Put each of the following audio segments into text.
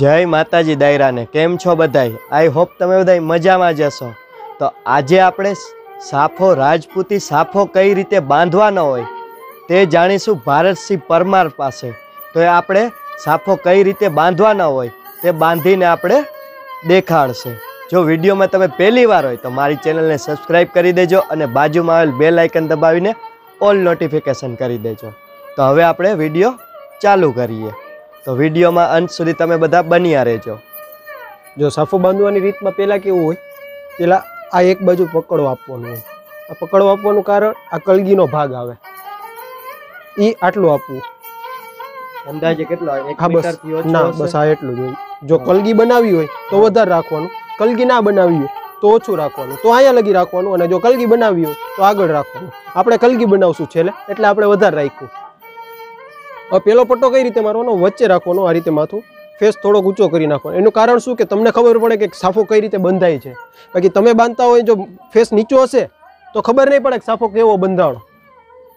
જય માતાજી દાયરાને કેમ છો બધાય? આઈ હોપ તમે બધાય મજામાં જશો તો આજે આપણે સાફો રાજપૂતી સાફો કઈ રીતે બાંધવાનો હોય તે જાણીશું ભારતસિંહ પરમાર પાસે. તો એ આપણે સાફો કઈ રીતે બાંધવાનો હોય તે બાંધીને આપણે દેખાડશે. જો વિડીયોમાં તમે પહેલી વાર હોય તો મારી ચેનલને સબસ્ક્રાઈબ કરી દેજો અને બાજુમાં આવેલ બે લાઇકન દબાવીને ઓલ નોટિફિકેશન કરી દેજો. તો હવે આપણે વીડિયો ચાલુ કરીએ. તો વિડીયોમાં અંત સુધી તમે બધા બન્યા રહેજો. જો સાફો બાંધવાની રીતમાં પહેલાં કેવું હોય? પહેલાં આ એક બાજુ પકડો આપવાનું હોય. આ પકડો આપવાનું કારણ આ કલગીનો ભાગ આવે. એ આટલું આપવું. અંદાજે કેટલો હા બસ. ના બસ આ એટલું જ જો કલગી બનાવી હોય તો વધારે રાખવાનું. કલગી ના બનાવી હોય તો ઓછું રાખવાનું. તો અહીંયા લગી રાખવાનું અને જો કલગી બનાવી હોય તો આગળ રાખવાનું. આપણે કલગી બનાવશું છેલ્લે. એટલે આપણે વધારે રાખ્યું. હવે પેલો પટ્ટો કઈ રીતે મારવાનો? વચ્ચે રાખવાનો આ રીતે માથું. ફેસ થોડોક ઊંચો કરી નાખવાનો. એનું કારણ શું? કે તમને ખબર પડે કે સાફો કઈ રીતે બંધાય છે. બાકી તમે બાંધતા હોય જો ફેસ નીચો હશે, તો ખબર નહીં પડે કે સાફો કેવો બંધાણો.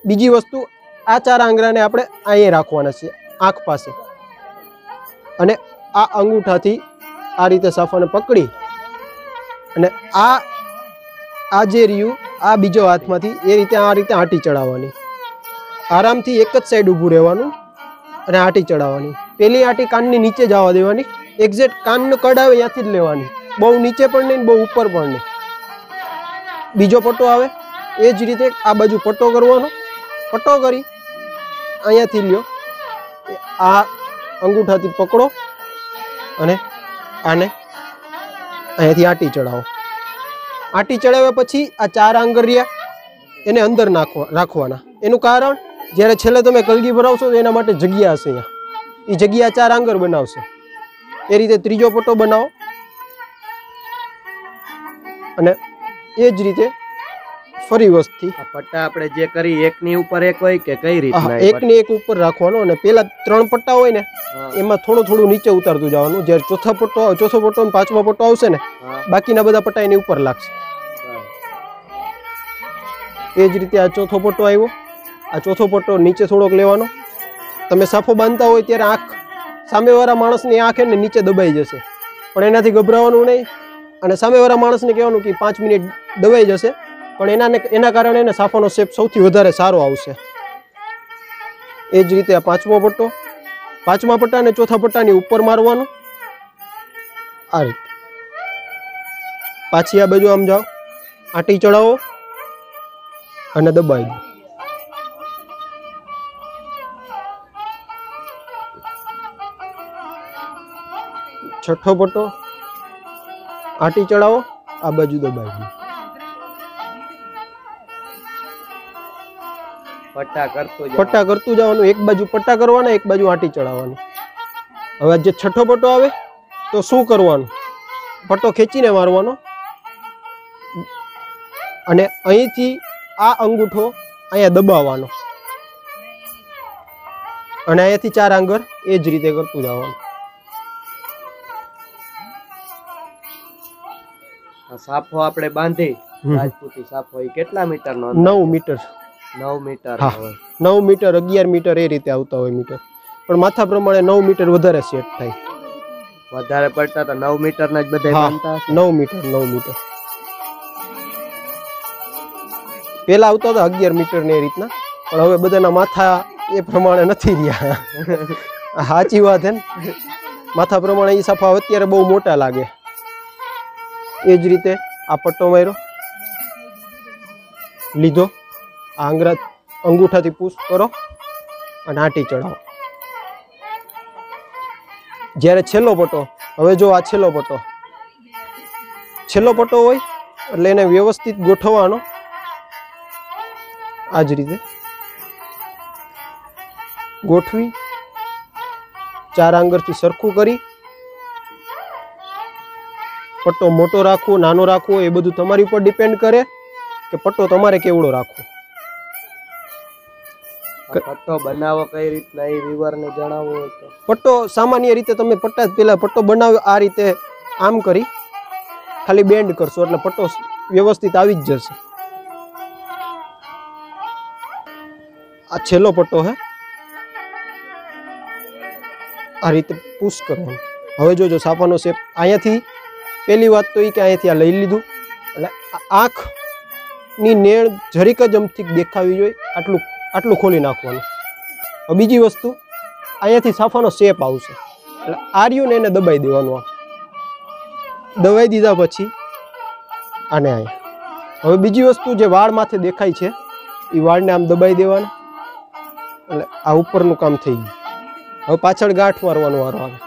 બીજી વસ્તુ, આ ચાર આંગળાને આપણે અહીંયા રાખવાના છે આંખ પાસે. અને આ અંગૂઠાથી આ રીતે સાફાને પકડી અને આ આ જે રહ્યું આ બીજો હાથમાંથી એ રીતે આ રીતે આંટી ચડાવવાની. આરામથી એક જ સાઈડ ઊભું રહેવાનું અને આંટી ચડાવવાની. પેલી આટી કાનની નીચે જવા દેવાની. એક્ઝેક્ટ કાનનો કડ આવે ત્યાંથી જ લેવાની. બહુ નીચે પણ નહીં બહુ ઉપર પણ નહીં. બીજો પટ્ટો આવે. એ જ રીતે આ બાજુ પટ્ટો કરવાનો. પટ્ટો કરી અહીંયાથી લ્યો. આ અંગૂઠાથી પકડો અને આને અહીંયાથી આંટી ચડાવો. આંટી ચડાવ્યા પછી આ ચાર આંગળિયા એને અંદર નાખવા રાખવાના. એનું કારણ? જ્યારે છેલ્લે તમે કલગી ભરાવશો તો એના માટે જગ્યા હશે અહીંયા. એ જગ્યા ચાર આંગર બનાવશે. એ રીતે ત્રીજો પટ્ટો બનાવો. અને એ જ રીતે ફરી વસ્તી. પટ્ટા આપણે જે કરી એકની ઉપર એક હોય કે કઈ રીતે એકની એક ઉપર રાખવાનો અને પેલા ત્રણ પટ્ટા હોય ને એમાં થોડું થોડું નીચે ઉતારતું જવાનું. જ્યારે ચોથા પટ્ટો ચોથો પટ્ટો અને પાંચમો પટ્ટો આવશે ને બાકીના બધા પટ્ટા એની ઉપર લાગશે. એ જ રીતે આ ચોથો પટ્ટો આવ્યો. આ ચોથો પટ્ટો નીચે થોડોક લેવાનો. તમે સાફો બાંધતા હોય ત્યારે આંખ સામેવાળા માણસની આંખ એને નીચે દબાઈ જશે. પણ એનાથી ગભરાવાનું નહીં. અને સામેવાળા માણસને કહેવાનું કે પાંચ મિનિટ દબાઈ જશે. પણ એના એના કારણે એને સાફાનો શેપ સૌથી વધારે સારો આવશે. એ જ રીતે આ પાંચમો પટ્ટો. પાંચમા પટ્ટા અને ચોથા પટ્ટાની ઉપર મારવાનો. આ રીતે. પાછી આ બાજુ આમ જાઓ. આટી ચડાવો અને દબાવી દો. છઠ્ઠો પટ્ટો આંટી ચડાવો આ બાજુ દબાવી પટ્ટા કરતું જવાનું એક બાજુ પટ્ટા કરવાના એક બાજુ આંટી ચડાવવાની. હવે જે છઠ્ઠો પટ્ટો આવે તો શું કરવાનું? પટ્ટો ખેંચીને મારવાનો. અને અહીંથી આ અંગૂઠો અહીંયા દબાવવાનો. અને અહીંયાથી ચાર આંગર એ જ રીતે કરતું જવાનું. સાફો આપણે બાંધી રાજપૂતી સાફો એ કેટલા મીટરનો? નવ મીટર. નવ મીટર નવ મીટર અગિયાર મીટર એ રીતે આવતા હોય મીટર. પણ માથા પ્રમાણે નવ મીટર વધારે સેટ થાય. વધારે પડતા તો નવ મીટર ના જ બધા બાંધતા નવ મીટર નવ મીટર. પેલા આવતા હતા અગિયાર મીટર ને એ રીતના. પણ હવે બધાના માથા એ પ્રમાણે નથી રહ્યા. સાચી વાત હે ને? માથા પ્રમાણે એ સાફા અત્યારે બહુ મોટા લાગે. એ જ રીતે આ પટ્ટો માર્યો લીધો. આ આંગળા અંગૂઠાથી પુશ કરો અને આંટી ચડાવો જ્યારે છેલ્લો પટ્ટો, હવે જો આ છેલ્લો પટ્ટો. છેલ્લો પટ્ટો હોય એટલે એને વ્યવસ્થિત ગોઠવવાનો. આ જ રીતે. ગોઠવી, ચાર આંગળથી સરખું કરી પટ્ટો મોટો રાખવો નાનો રાખવો એ બધું તમારી ઉપર ડિપેન્ડ કરે કે પટ્ટો તમારે કેવડો રાખવો. પટ્ટો બનાવો કઈ રીતના એ વિવરને જણાવો પટ્ટો સામાન્ય રીતે તમે પટ્ટા પેલા પટ્ટો બનાવ્યો આ રીતે આમ કરી ખાલી બેન્ડ કરશો એટલે પટ્ટો વ્યવસ્થિત આવી જ જશે. આ છેલ્લો પટ્ટો હે. આ રીતે પુશ કરવાનો. હવે જોજો સાફાનો શેપ અહીંયાથી પહેલી વાત તો એ કે અહીંયાથી આ લઈ લીધું. એટલે આંખની નેણ જરીક જ અમથી દેખાવી જોઈએ, આટલું આટલું ખોલી નાખવાનું. હવે બીજી વસ્તુ, અહીંયાથી સાફાનો શેપ આવશે. એટલે આર્યું ને એને દબાઈ દેવાનું આ. દબાઈ દીધા પછી આને અહીંયા હવે બીજી વસ્તુ જે વાળ માથે દેખાય છે, એ વાળને આમ દબાઈ દેવાના. એટલે આ ઉપરનું કામ થઈ ગયું. હવે પાછળ ગાંઠ મારવાનો વારો આવે.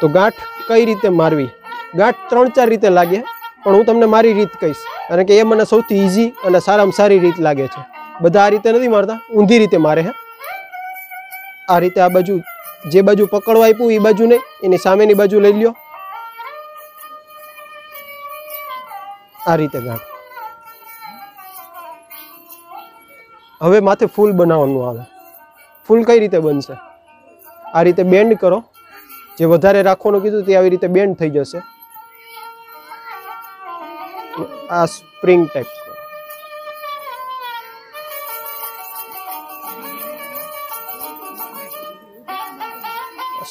તો ગાંઠ કઈ રીતે મારવી? ગાંઠ ત્રણ ચાર રીતે લાગે, પણ હું તમને મારી રીત કહીશ. કારણ કે એ મને સૌથી ઇઝી અને સારામાં સારી રીત લાગે છે. બધા આ રીતે નથી મારતા, ઊંધી રીતે મારે હે. આ રીતે આ બાજુ, જે બાજુ પકડવા આપ્યું એ બાજુ નહીં, એની સામેની બાજુ લઈ લ્યો. આ રીતે ગાંઠ. હવે માથે ફૂલ બનાવવાનું આવે. ફૂલ કઈ રીતે બનશે? આ રીતે બેન્ડ કરો. જે વધારે રાખવાનું કીધું તે આવી રીતે બેન્ડ થઈ જશે. આ સ્પ્રિંગ ટાઈપ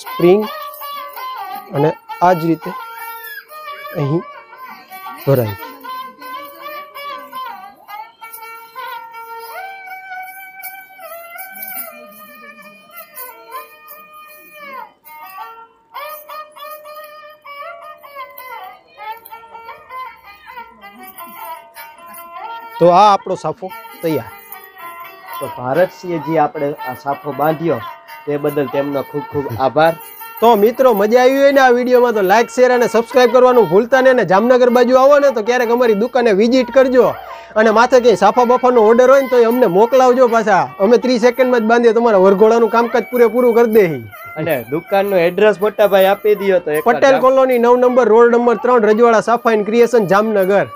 સ્પ્રિંગ અને આ જ રીતે અહીં ભરાય. તો આ આપણો સાફો તૈયાર. તો ભારતસિંહે જે આપણે આ સાફો બાંધ્યો તે બદલ તેમનો ખૂબ ખૂબ આભાર. તો મિત્રો મજા આવી હોય ને આ વિડીયોમાં તો લાઇક શેર અને સબસ્ક્રાઇબ કરવાનું ભૂલતા નહીં અને જામનગર બાજુ આવો ને તો ક્યારેક અમારી દુકાને વિઝિટ કરજો. અને માથે કંઈ સાફા બાફાનો ઓર્ડર હોય ને તો એ અમને મોકલાવજો પાછા. અમે ત્રીસ સેકન્ડમાં જ બાંધીએ તમારા વરઘોડાનું કામકાજ પૂરેપૂરું કરી દે. અને દુકાનનું એડ્રેસ મોટાભાઈ આપી દો તો પટેલ કોલોની નવ નંબર રોડ નંબર ત્રણ રજવાડા સાફા એન્ડ ક્રિએશન જામનગર.